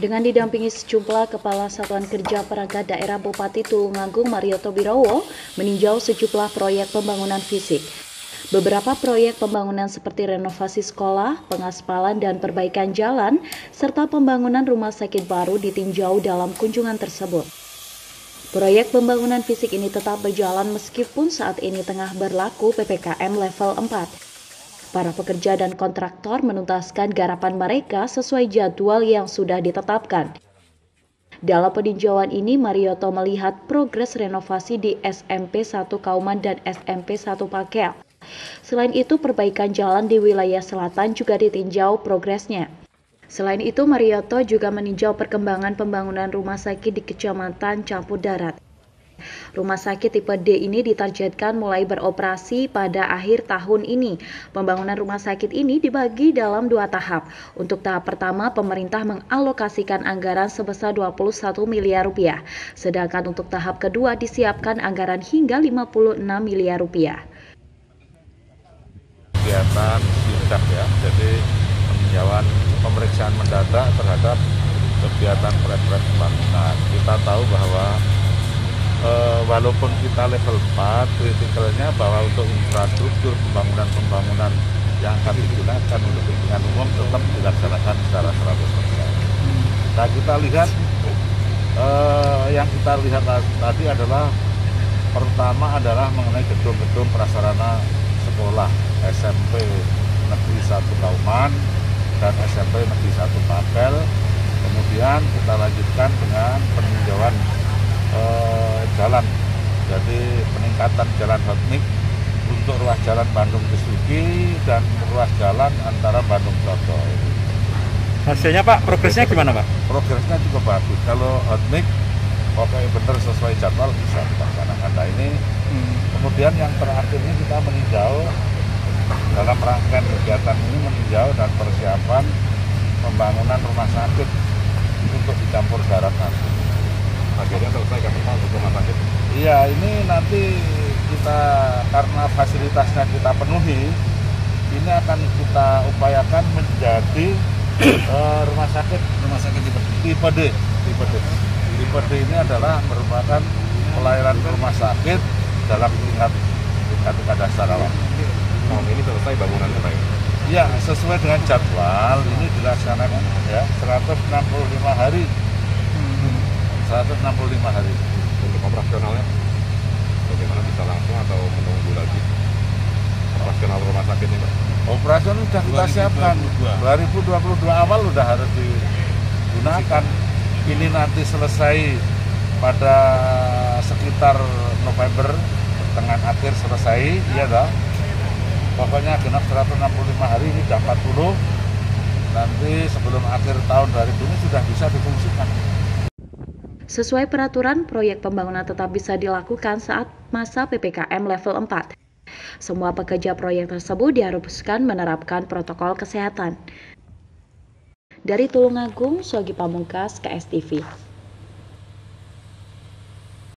Dengan didampingi sejumlah Kepala Satuan Kerja Perangkat Daerah Bupati Tulungagung Marioto Birowo meninjau sejumlah proyek pembangunan fisik. Beberapa proyek pembangunan seperti renovasi sekolah, pengaspalan dan perbaikan jalan, serta pembangunan rumah sakit baru ditinjau dalam kunjungan tersebut. Proyek pembangunan fisik ini tetap berjalan meskipun saat ini tengah berlaku PPKM level 4. Para pekerja dan kontraktor menuntaskan garapan mereka sesuai jadwal yang sudah ditetapkan. Dalam peninjauan ini, Marioto melihat progres renovasi di SMP 1 Kauman dan SMP 1 Pakel. Selain itu, perbaikan jalan di wilayah selatan juga ditinjau progresnya. Selain itu, Marioto juga meninjau perkembangan pembangunan rumah sakit di Kecamatan Campur Darat. Rumah sakit tipe D ini ditargetkan mulai beroperasi pada akhir tahun ini. Pembangunan rumah sakit ini dibagi dalam dua tahap. Untuk tahap pertama, pemerintah mengalokasikan anggaran sebesar 21 miliar rupiah. Sedangkan untuk tahap kedua disiapkan anggaran hingga 56 miliar rupiah. Kegiatan sidak ya, jadi peninjauan pemeriksaan mendadak terhadap kegiatan proyek-proyek pembangunan. Kita tahu bahwa uh, walaupun kita level 4 kritikalnya bahwa untuk infrastruktur pembangunan-pembangunan yang akan digunakan untuk kepentingan umum tetap dilaksanakan secara 100%. Nah kita lihat uh, yang kita lihat tadi adalah pertama adalah mengenai gedung-gedung prasarana sekolah SMP Negeri 1 Kauman dan SMP Negeri 1 Papel. Kemudian kita lanjutkan dengan peninjauan eh, jalan. Jadi peningkatan jalan hotnik untuk ruas jalan Bandung Kesuki dan ruas jalan antara Bandung Soto hasilnya Pak progresnya gimana Pak? progresnya cukup bagus. Kalau hotnik pokoknya benar sesuai jadwal bisa dilaksanakan nah ini hmm. kemudian yang terakhir ini kita meninjau dalam rangkaian kegiatan ini meninjau dan persiapan pembangunan rumah sakit untuk dicampur darat nanti akhirnya selesai kan Pak untuk rumah sakit? Iya ini nanti kita karena fasilitasnya kita penuhi ini akan kita upayakan menjadi uh, rumah sakit rumah sakit tipe D. Tipe D. Tipe D. Tipe D ini adalah merupakan pelayanan rumah sakit dalam tingkat tingkat tingkat dasar awal. Tahun ini selesai bangunannya Pak? Ya, sesuai dengan jadwal ini dilaksanakan ya 165 hari 165 hari. Untuk operasionalnya bagaimana bisa langsung atau menunggu lagi operasional rumah sakit ini Pak? Operasional sudah kita siapkan 2022 awal sudah harus digunakan. Ini nanti selesai pada sekitar November tengah akhir selesai, iya dong. Pokoknya genap 165 hari ini sudah 40 nanti sebelum akhir tahun 2000 ini sudah bisa difungsikan. Sesuai peraturan, proyek pembangunan tetap bisa dilakukan saat masa PPKM level 4. Semua pekerja proyek tersebut diharuskan menerapkan protokol kesehatan. Dari Tulungagung, Sogi Pamungkas, KSTV.